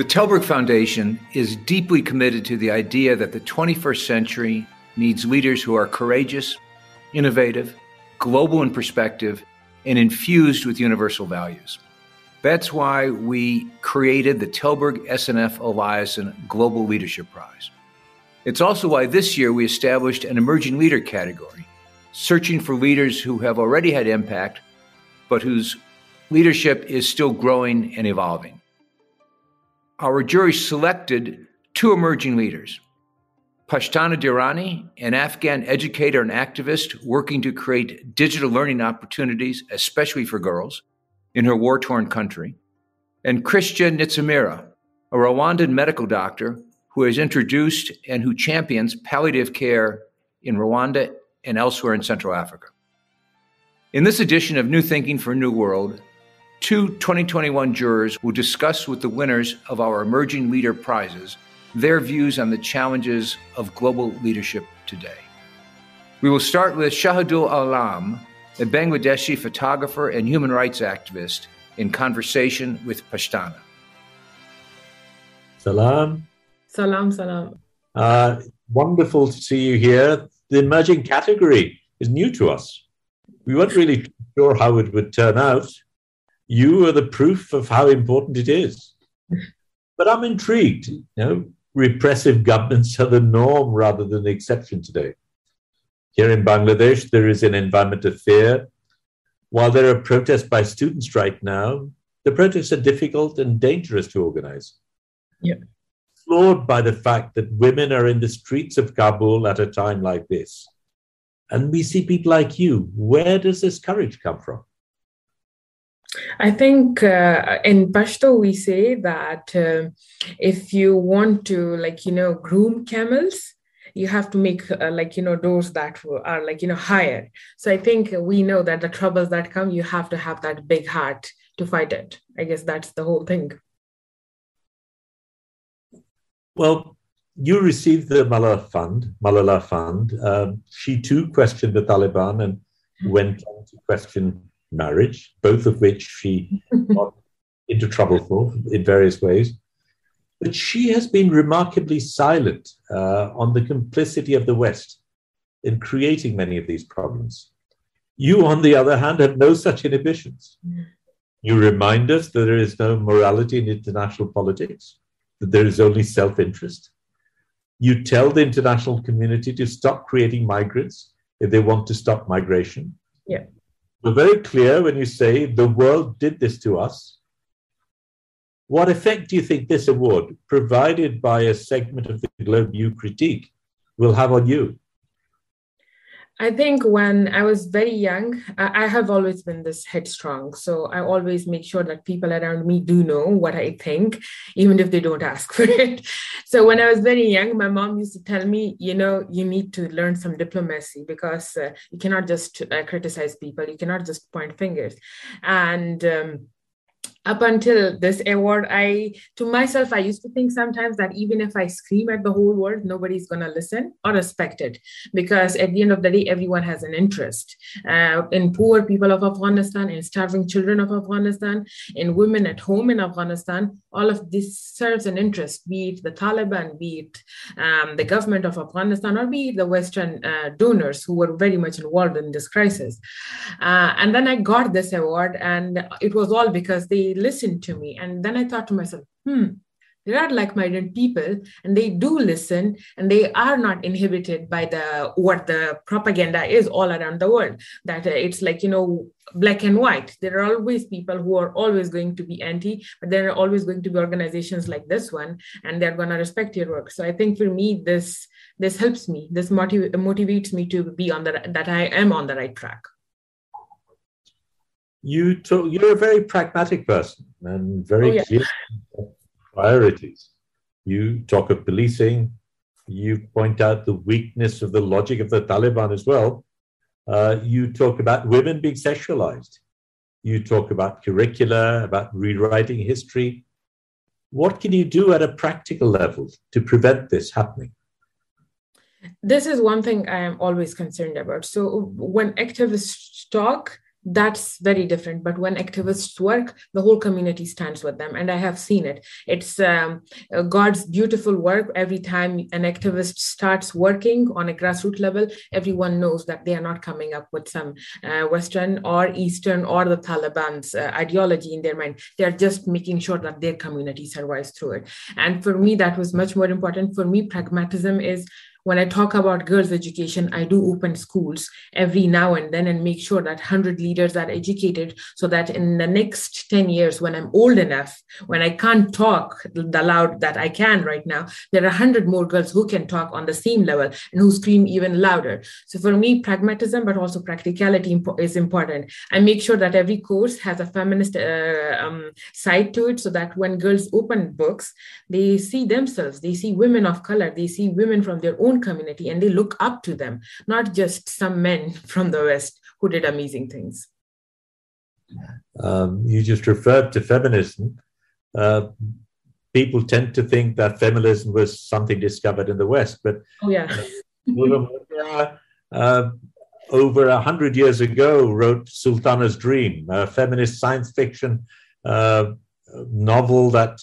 The Tällberg Foundation is deeply committed to the idea that the 21st century needs leaders who are courageous, innovative, global in perspective, and infused with universal values. That's why we created the Tällberg SNF Eliasson Global Leadership Prize. It's also why this year we established an emerging leader category, searching for leaders who have already had impact, but whose leadership is still growing and evolving our jury selected two emerging leaders Pashtana Durrani, an Afghan educator and activist working to create digital learning opportunities, especially for girls, in her war torn country, and Christian Ntizimira, a Rwandan medical doctor who has introduced and who champions palliative care in Rwanda and elsewhere in Central Africa. In this edition of New Thinking for a New World, Two 2021 jurors will discuss with the winners of our Emerging Leader Prizes their views on the challenges of global leadership today. We will start with Shahidul Alam, a Bangladeshi photographer and human rights activist, in conversation with Pashtana. Salam. Salam, salam. Uh, wonderful to see you here. The emerging category is new to us. We weren't really sure how it would turn out you are the proof of how important it is. But I'm intrigued. You know, repressive governments are the norm rather than the exception today. Here in Bangladesh, there is an environment of fear. While there are protests by students right now, the protests are difficult and dangerous to organize. Yeah. Flawed by the fact that women are in the streets of Kabul at a time like this. And we see people like you. Where does this courage come from? I think uh, in Pashto we say that uh, if you want to, like, you know, groom camels, you have to make uh, like you know doors that are like you know higher. So i think we know that the troubles that come you have to have that big heart to fight it. I guess that's the whole thing. Well you received the malala fund malala fund. Um, she too questioned the taliban and went on to question marriage, both of which she got into trouble for in various ways. But she has been remarkably silent uh, on the complicity of the West in creating many of these problems. You, on the other hand, have no such inhibitions. You remind us that there is no morality in international politics, that there is only self interest. You tell the international community to stop creating migrants if they want to stop migration. Yeah. You're very clear when you say the world did this to us. What effect do you think this award, provided by a segment of the globe you critique, will have on you? I think when I was very young, I have always been this headstrong. So I always make sure that people around me do know what I think, even if they don't ask for it. So when I was very young, my mom used to tell me, you know, you need to learn some diplomacy because uh, you cannot just uh, criticize people, you cannot just point fingers. And um, up until this award i to myself i used to think sometimes that even if i scream at the whole world nobody's going to listen or respect it. Because at the end of the day everyone has an interest. Uh, in poor people of afghanistan in starving children of afghanistan in women at home in afghanistan all of this serves an interest be it the taliban be it um, the government of afghanistan or be it the western uh, donors who were very much involved in this crisis. Uh, and then i got this award and it was all because they listened to me. And then I thought to myself, hmm, there are like-minded people and they do listen and they are not inhibited by the what the propaganda is all around the world. That uh, it's like you know black and white. There are always people who are always going to be anti but there are always going to be organizations like this one and they're going to respect your work. So i think for me this this helps me. This motiv- motivates me to be on the that i am on the right track you talk, you're a very pragmatic person and very oh, yeah. clear priorities. You talk of policing, you point out the weakness of the logic of the Taliban as well. Uh, you talk about women being sexualized. You talk about curricula, about rewriting history. What can you do at a practical level to prevent this happening? This is one thing I am always concerned about. So, when activists talk, that's very different. But when activists work the whole community stands with them. And i have seen it. It's um, god's beautiful work. Every time an activist starts working on a grassroots level everyone knows that they are not coming up with some uh, western or eastern or the taliban's uh, ideology in their mind. They're just making sure that their community survives through it. And for me that was much more important. For me pragmatism is when I talk about girls' education, I do open schools every now and then and make sure that 100 leaders are educated so that in the next 10 years, when I'm old enough, when I can't talk the loud that I can right now, there are 100 more girls who can talk on the same level and who scream even louder. So for me, pragmatism, but also practicality is important. I make sure that every course has a feminist uh, um, side to it so that when girls open books, they see themselves, they see women of color, they see women from their own own community and they look up to them, not just some men from the West who did amazing things. Um, you just referred to feminism. Uh, people tend to think that feminism was something discovered in the West, but oh, yeah. uh, uh, over a hundred years ago wrote Sultana's Dream, a feminist science fiction uh, novel that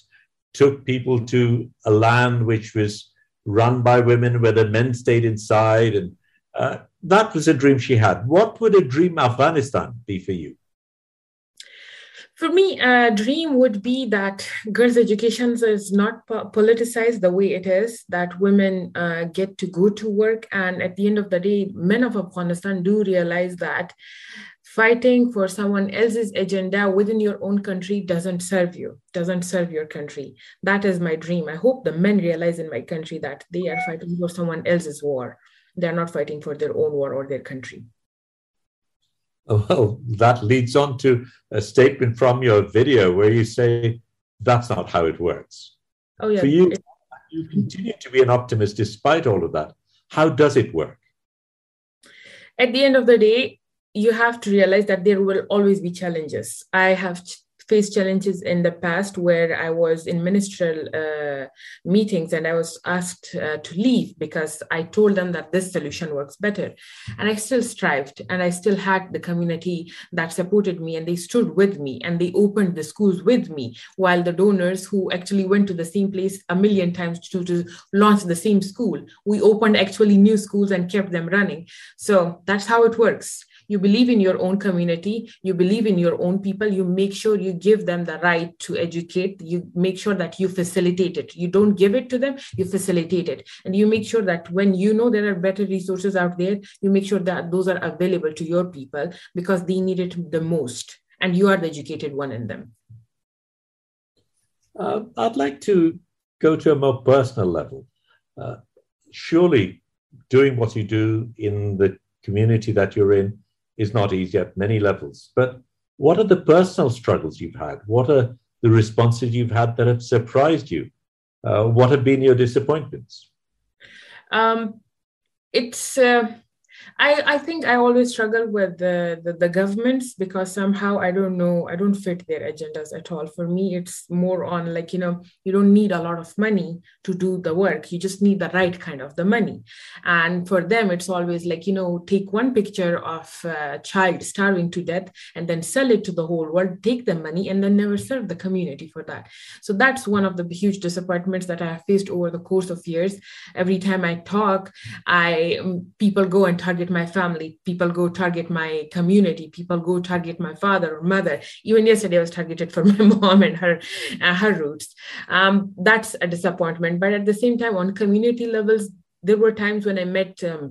took people to a land which was run by women where the men stayed inside. And uh, that was a dream she had. What would a dream Afghanistan be for you? For me, a dream would be that girls' education is not politicized the way it is, that women uh, get to go to work. And at the end of the day, men of Afghanistan do realize that fighting for someone else's agenda within your own country doesn't serve you doesn't serve your country. That is my dream. I hope the men realize in my country that they are fighting for someone else's war. They're not fighting for their own war or their country. Well that leads on to a statement from your video where you say that's not how it works. Oh yeah. For you you continue to be an optimist despite all of that. How does it work? At the end of the day you have to realize that there will always be challenges. I have faced challenges in the past where I was in ministerial uh, meetings and I was asked uh, to leave because I told them that this solution works better. And I still strived and I still had the community that supported me and they stood with me and they opened the schools with me while the donors who actually went to the same place a million times to, to launch the same school, we opened actually new schools and kept them running. So that's how it works you believe in your own community. You believe in your own people. You make sure you give them the right to educate. You make sure that you facilitate it. You don't give it to them you facilitate it. And you make sure that when you know there are better resources out there you make sure that those are available to your people because they need it the most. And you are the educated one in them. Uh, i'd like to go to a more personal level. Uh, surely doing what you do in the community that you're in is not easy at many levels. But what are the personal struggles you've had? What are the responses you've had that have surprised you? Uh, what have been your disappointments? Um, it's uh, I, I think I always struggle with the, the, the governments because somehow I don't know I don't fit their agendas at all. For me, it's more on like you know you don't need a lot of money to do the work. You just need the right kind of the money. And for them, it's always like you know take one picture of a child starving to death and then sell it to the whole world, take the money and then never serve the community for that. So that's one of the huge disappointments that I have faced over the course of years. Every time I talk, I people go and target target my family. People go target my community. People go target my father or mother. Even yesterday i was targeted for my mom and her uh, her roots. Um, that's a disappointment. But at the same time on community levels there were times when i met um,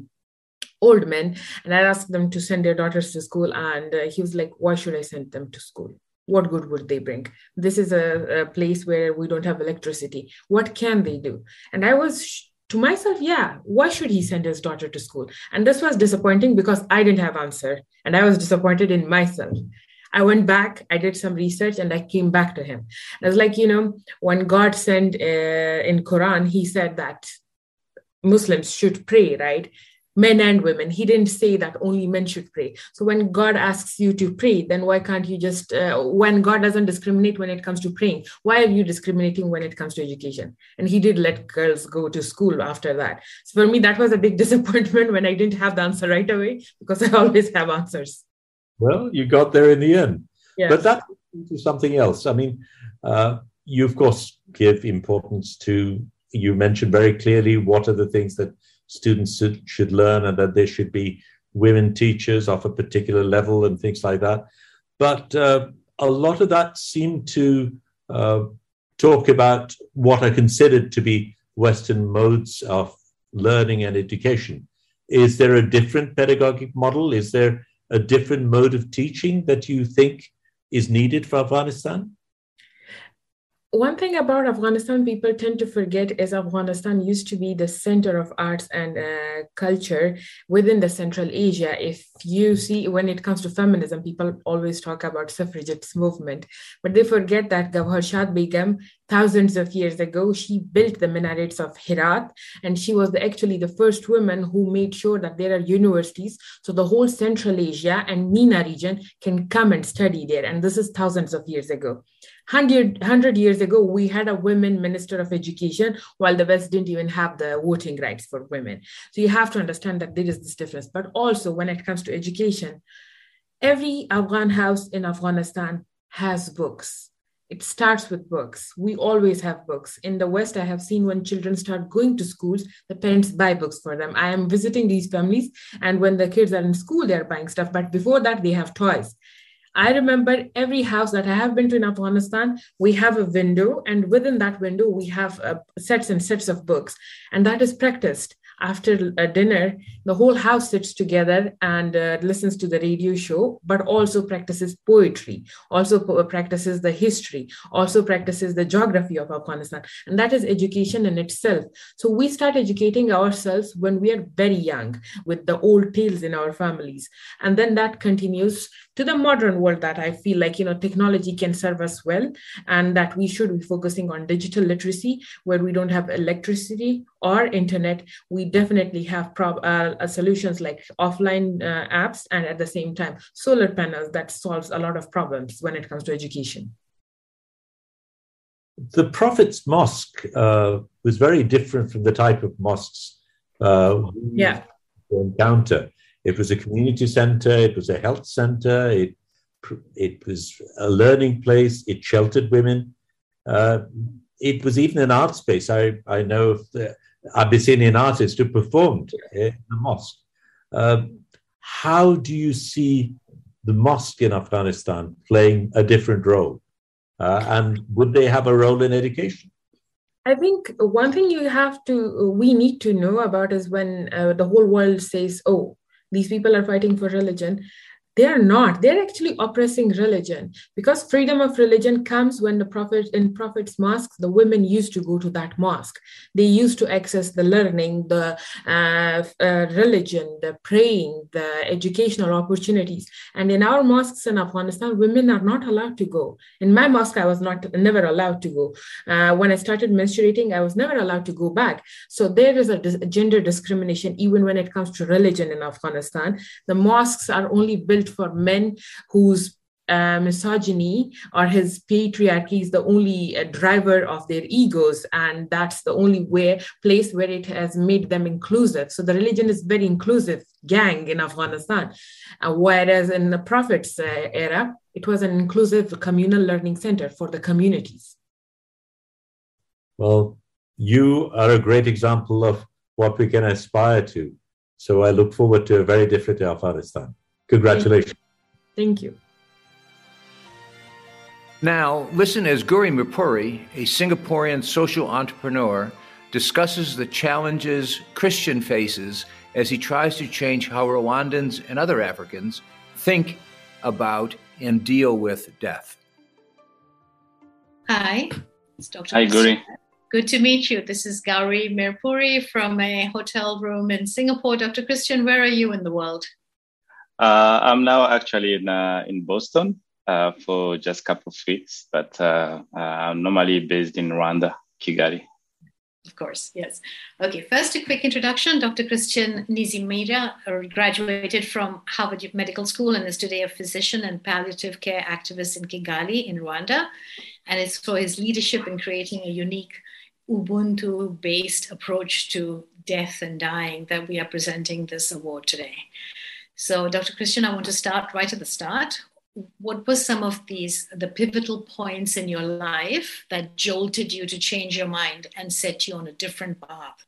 old men and i asked them to send their daughters to school and uh, he was like why should i send them to school? What good would they bring? This is a, a place where we don't have electricity. What can they do? And i was to myself yeah why should he send his daughter to school? And this was disappointing because i didn't have answer and i was disappointed in myself. I went back i did some research and i came back to him. I was like you know when god sent uh, in quran he said that muslims should pray right men and women. He didn't say that only men should pray. So when God asks you to pray, then why can't you just, uh, when God doesn't discriminate when it comes to praying, why are you discriminating when it comes to education? And he did let girls go to school after that. So for me, that was a big disappointment when I didn't have the answer right away because I always have answers. Well, you got there in the end. Yes. But that's something else. I mean, uh, you, of course, give importance to, you mentioned very clearly what are the things that students should, learn and that there should be women teachers of a particular level and things like that. But uh, a lot of that seemed to uh, talk about what are considered to be Western modes of learning and education. Is there a different pedagogic model? Is there a different mode of teaching that you think is needed for Afghanistan? One thing about Afghanistan people tend to forget is Afghanistan used to be the center of arts and uh, culture within the Central Asia. If you see, when it comes to feminism, people always talk about suffragettes movement, but they forget that Gawhar Shad Begum, thousands of years ago, she built the minarets of Herat, and she was the, actually the first woman who made sure that there are universities, so the whole Central Asia and MENA region can come and study there. And this is thousands of years ago. 100, 100 years ago, we had a women minister of education, while the West didn't even have the voting rights for women. So you have to understand that there is this difference. But also, when it comes to education, every Afghan house in Afghanistan has books. It starts with books. We always have books. In the West, I have seen when children start going to schools, the parents buy books for them. I am visiting these families, and when the kids are in school, they're buying stuff. But before that, they have toys. I remember every house that I have been to in Afghanistan, we have a window, and within that window, we have uh, sets and sets of books, and that is practiced after a dinner, the whole house sits together and uh, listens to the radio show, but also practices poetry, also po- practices the history, also practices the geography of Afghanistan. And that is education in itself. So we start educating ourselves when we are very young with the old tales in our families. And then that continues to the modern world that I feel like, you know, technology can serve us well and that we should be focusing on digital literacy where we don't have electricity or internet. We definitely have prob- uh, uh, solutions like offline uh, apps and at the same time solar panels that solves a lot of problems when it comes to education. The prophet's mosque uh, was very different from the type of mosques uh, yeah. encounter. It was a community center it was a health center it it was a learning place it sheltered women. Uh, it was even an art space. I i know of the Abyssinian artists who performed in the mosque. Uh, how do you see the mosque in Afghanistan playing a different role? Uh, and would they have a role in education? I think one thing you have to, we need to know about is when uh, the whole world says, oh, these people are fighting for religion they are not. They're actually oppressing religion because freedom of religion comes when the prophet in prophet's mosque the women used to go to that mosque. They used to access the learning the uh, uh, religion the praying the educational opportunities. And in our mosques in afghanistan women are not allowed to go. In my mosque i was not never allowed to go. Uh, when i started menstruating i was never allowed to go back. So there is a, dis- gender discrimination even when it comes to religion in afghanistan. The mosques are only built built for men whose uh, misogyny or his patriarchy is the only uh, driver of their egos and that's the only way place where it has made them inclusive. So the religion is very inclusive gang in afghanistan. Uh, whereas in the prophet's uh, era it was an inclusive communal learning center for the communities. Well you are a great example of what we can aspire to. So i look forward to a very different afghanistan Congratulations. Thank you. Now, listen as Gouri Mirpuri, a Singaporean social entrepreneur, discusses the challenges Christian faces as he tries to change how Rwandans and other Africans think about and deal with death. Hi, it's Dr. Hi, Gouri. Good to meet you. This is Gouri Mirpuri from a hotel room in Singapore. Dr. Christian, where are you in the world? Uh, I'm now actually in uh, in Boston uh, for just a couple of weeks, but uh, uh, I'm normally based in Rwanda, Kigali. Of course, yes. Okay, first a quick introduction. Dr. Christian Ntizimira graduated from Harvard Medical School and is today a physician and palliative care activist in Kigali, in Rwanda. And it's for his leadership in creating a unique Ubuntu based approach to death and dying that we are presenting this award today. So, Dr. Christian, I want to start right at the start. What were some of these, the pivotal points in your life that jolted you to change your mind and set you on a different path?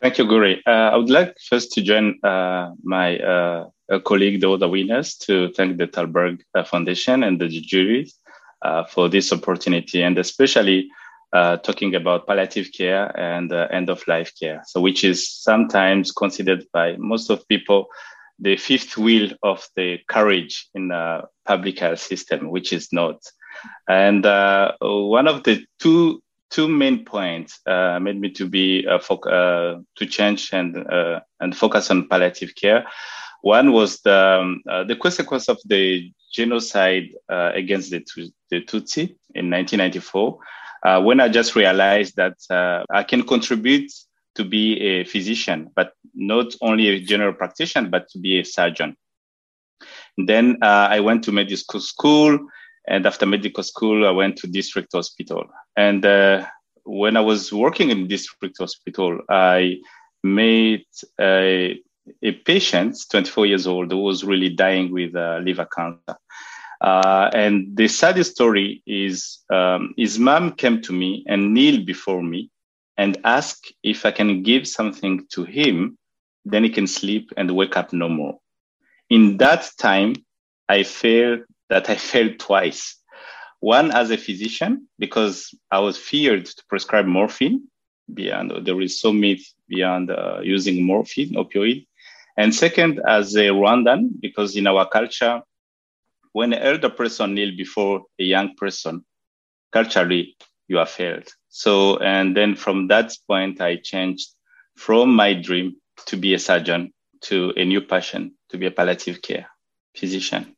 Thank you, Gouri. Uh, I would like first to join uh, my uh, colleague, the other winners, to thank the Tällberg uh, Foundation and the jury uh, for this opportunity, and especially uh, talking about palliative care and end of life care. So, which is sometimes considered by most of people the fifth wheel of the courage in the public health system, which is not. And one of the two two main points uh, made me to be uh, fo- uh, to change and uh, and focus on palliative care. One was the um, uh, the consequence of the genocide uh, against the, the Tutsi in 1994, when I just realized that I can contribute to be a physician, but not only a general practitioner, but to be a surgeon. then I went to medical school and after medical school, I went to district hospital. And uh, when I was working in district hospital, I met a, a patient, 24 years old, who was really dying with uh, liver cancer. Uh, and the saddest story is um, his mom came to me and kneeled before me and asked if I can give something to him, then he can sleep and wake up no more. In that time, I felt that I failed twice. One as a physician, because I was feared to prescribe morphine beyond, there is so myth beyond uh, using morphine, opioid. And second, as a Rwandan, because in our culture, when an elder person kneel before a young person, culturally, you are failed. So, and then from that point, I changed from my dream to be a surgeon to a new passion to be a palliative care physician.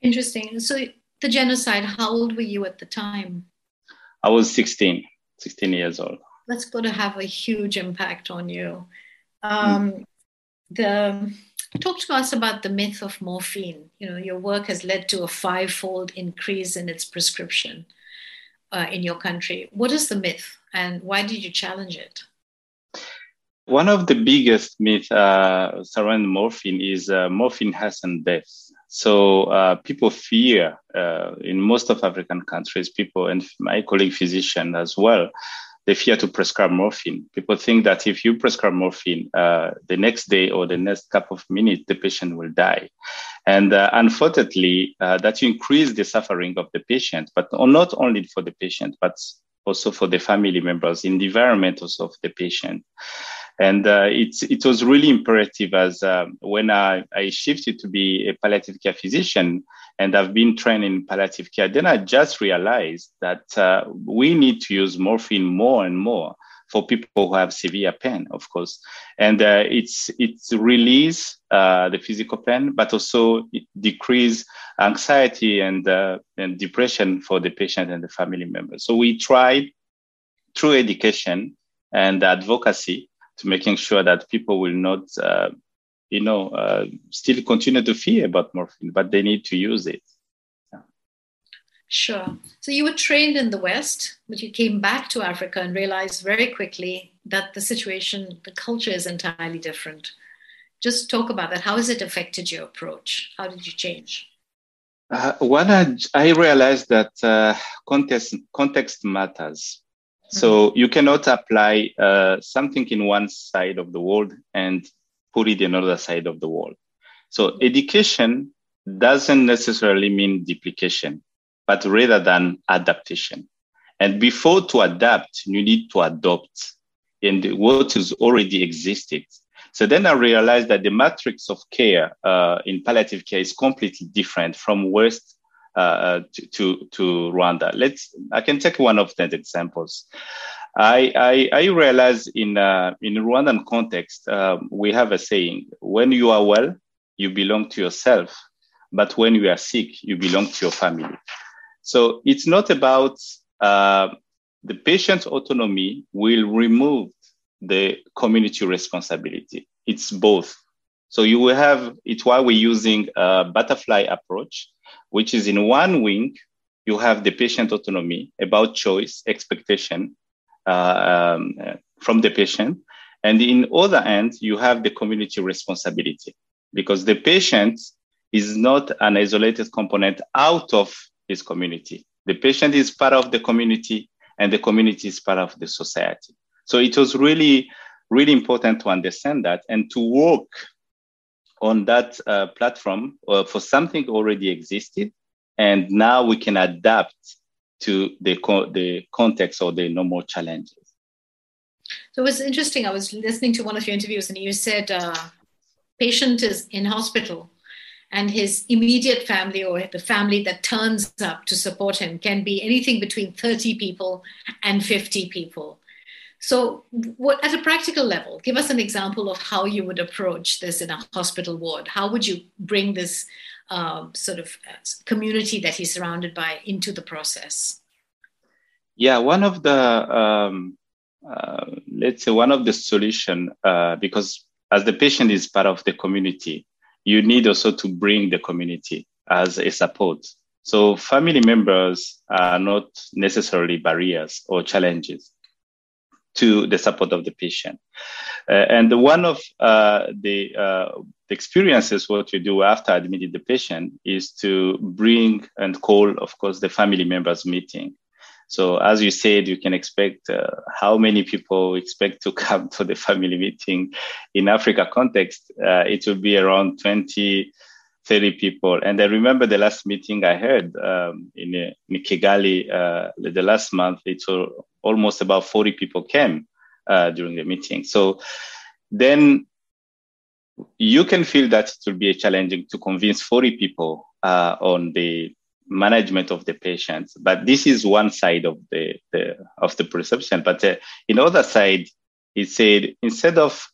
Interesting. So the genocide, how old were you at the time? I was 16, 16 years old. That's going to have a huge impact on you. Um, mm. The talk to us about the myth of morphine. You know, your work has led to a five-fold increase in its prescription uh, in your country. What is the myth, and why did you challenge it? One of the biggest myths uh, surrounding morphine is uh, morphine hasten death. So uh, people fear uh, in most of African countries, people and my colleague physician as well, they fear to prescribe morphine. People think that if you prescribe morphine, uh, the next day or the next couple of minutes, the patient will die. And uh, unfortunately, uh, that you increase the suffering of the patient, but not only for the patient, but also for the family members in the environment also of the patient. And uh, it's, it was really imperative as uh, when I, I shifted to be a palliative care physician and I've been trained in palliative care, then I just realized that uh, we need to use morphine more and more for people who have severe pain, of course. And uh, it's, it's release uh, the physical pain, but also it decrease anxiety and, uh, and depression for the patient and the family members. So we tried through education and advocacy to making sure that people will not, uh, you know, uh, still continue to fear about morphine, but they need to use it. Yeah. Sure. So you were trained in the West, but you came back to Africa and realized very quickly that the situation, the culture is entirely different. Just talk about that. How has it affected your approach? How did you change? Uh, when I, I realized that uh, context, context matters. So mm-hmm. you cannot apply uh, something in one side of the world and put it in another side of the world. So education doesn't necessarily mean duplication, but rather than adaptation. And before to adapt, you need to adopt and what is already existed. So then I realized that the matrix of care uh, in palliative care is completely different from West uh, to, to, to Rwanda. Let's I can take one of the examples. I I, I realize in uh, in Rwandan context um, we have a saying: when you are well, you belong to yourself, but when you are sick, you belong to your family. So it's not about uh, the patient's autonomy will remove the community responsibility. It's both. So you will have, it's why we're using a butterfly approach which is in one wing, you have the patient autonomy about choice, expectation uh, um, from the patient. And in other end, you have the community responsibility because the patient is not an isolated component out of his community. The patient is part of the community and the community is part of the society. So it was really, really important to understand that and to work on that uh, platform uh, for something already existed. And now we can adapt to the, co- the context or the normal challenges. So it was interesting. I was listening to one of your interviews, and you said uh, patient is in hospital, and his immediate family or the family that turns up to support him can be anything between 30 people and 50 people. So, what, at a practical level, give us an example of how you would approach this in a hospital ward. How would you bring this um, sort of uh, community that he's surrounded by into the process? Yeah, one of the um, uh, let's say one of the solution uh, because as the patient is part of the community, you need also to bring the community as a support. So family members are not necessarily barriers or challenges to the support of the patient. Uh, and one of uh, the, uh, the, experiences, what you do after admitting the patient is to bring and call, of course, the family members meeting. So as you said, you can expect uh, how many people expect to come to the family meeting in Africa context. Uh, it will be around 20, 30 people. And I remember the last meeting I heard um, in, in, Kigali uh, the last month, it was almost about 40 people came uh, during the meeting. So then you can feel that it will be challenging to convince 40 people uh, on the management of the patients. But this is one side of the, the of the perception. But uh, in other side, it said instead of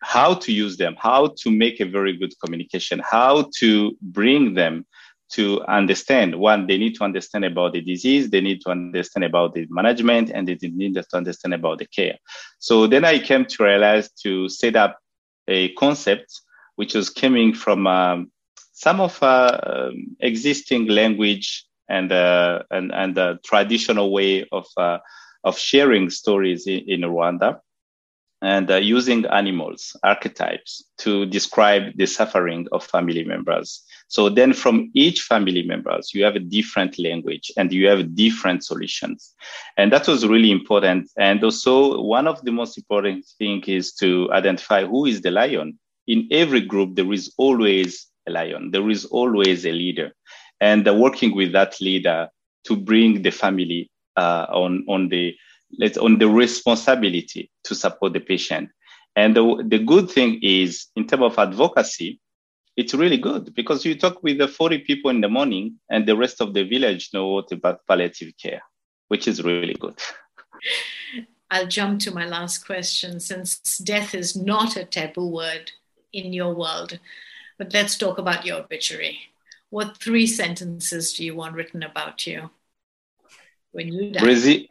how to use them, how to make a very good communication, how to bring them to understand one they need to understand about the disease they need to understand about the management and they need to understand about the care so then i came to realize to set up a concept which was coming from um, some of uh, um, existing language and uh, and and the traditional way of uh, of sharing stories in, in rwanda and uh, using animals, archetypes, to describe the suffering of family members. So then from each family members, you have a different language and you have different solutions. And that was really important. And also one of the most important thing is to identify who is the lion. In every group, there is always a lion. There is always a leader. And uh, working with that leader to bring the family uh, on, on the let's on the responsibility to support the patient. And the, the good thing is, in terms of advocacy, it's really good because you talk with the 40 people in the morning and the rest of the village know what about palliative care, which is really good. I'll jump to my last question since death is not a taboo word in your world. But let's talk about your obituary. What three sentences do you want written about you when you die? Resi-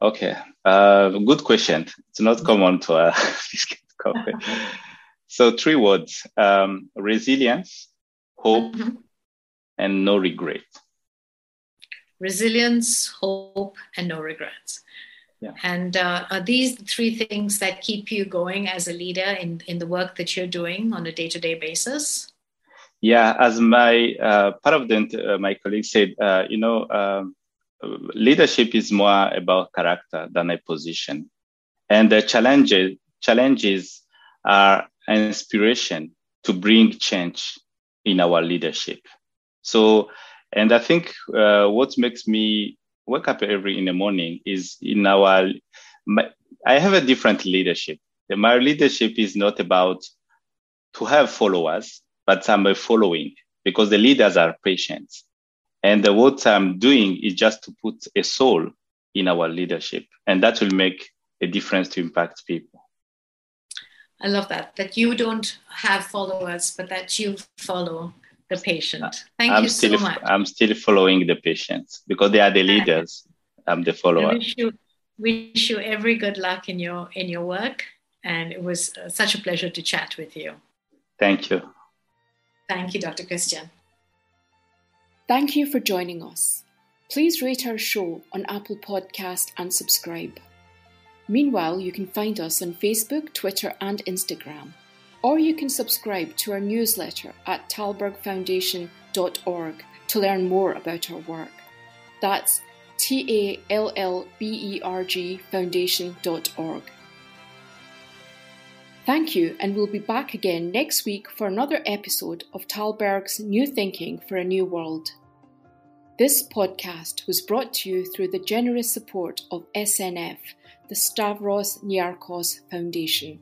Okay, uh, good question. It's not common to uh, so three words: um, resilience, hope, mm-hmm. and no regret. Resilience, hope, and no regrets. Yeah. And uh, are these the three things that keep you going as a leader in, in the work that you're doing on a day to day basis? Yeah, as my uh, part of the, uh, my colleague said, uh, you know, um, leadership is more about character than a position. And the challenges, challenges are an inspiration to bring change in our leadership. So, and I think uh, what makes me wake up every in the morning is in our, my, I have a different leadership. My leadership is not about to have followers, but I'm following because the leaders are patient and the, what I'm doing is just to put a soul in our leadership, and that will make a difference to impact people. I love that, that you don't have followers, but that you follow the patient. Thank I'm you still, so much. I'm still following the patients because they are the leaders. I'm the follower. I wish you, wish you every good luck in your in your work, and it was uh, such a pleasure to chat with you. Thank you. Thank you, Dr. Christian. Thank you for joining us. Please rate our show on Apple Podcast and subscribe. Meanwhile, you can find us on Facebook, Twitter, and Instagram. Or you can subscribe to our newsletter at tallbergfoundation.org to learn more about our work. That's T A L L B E R G foundation.org. Thank you, and we'll be back again next week for another episode of Tallberg's New Thinking for a New World. This podcast was brought to you through the generous support of SNF, the Stavros Niarchos Foundation.